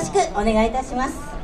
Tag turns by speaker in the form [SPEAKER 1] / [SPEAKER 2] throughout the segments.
[SPEAKER 1] しくお願いいたします。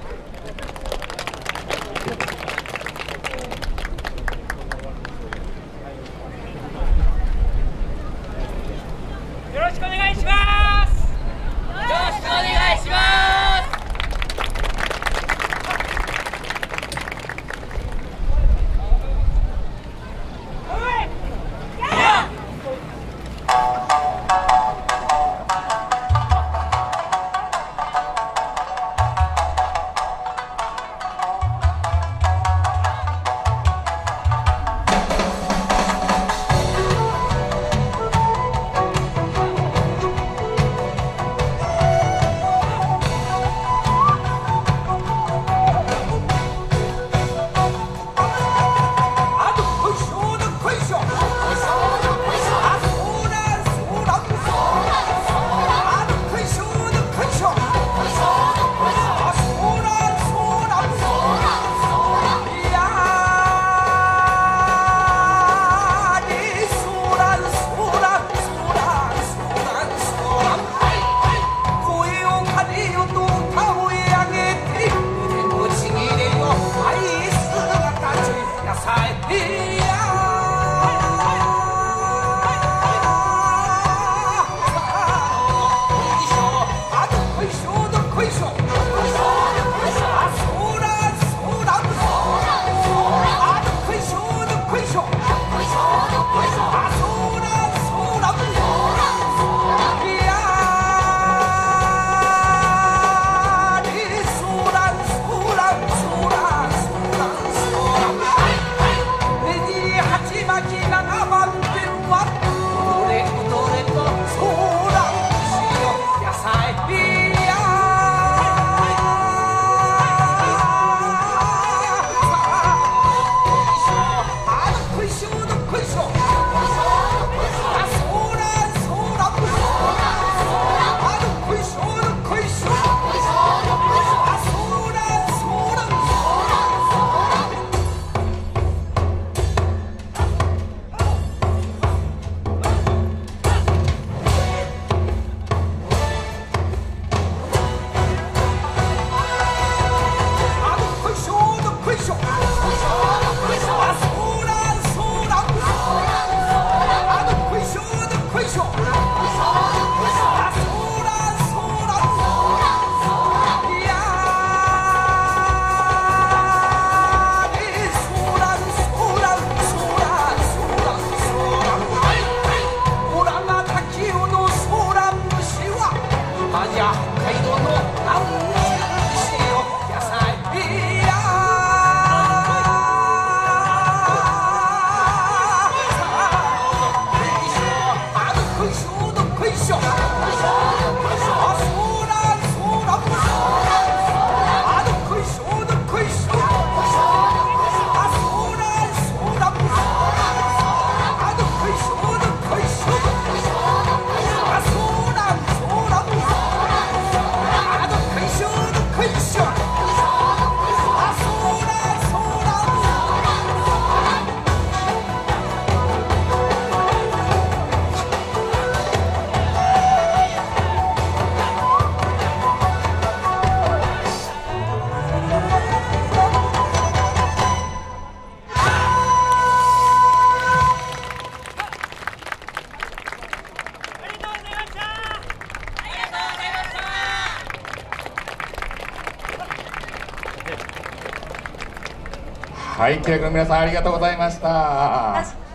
[SPEAKER 1] 谁多多，打五。
[SPEAKER 2] はい、記録の皆さんありがとうございました。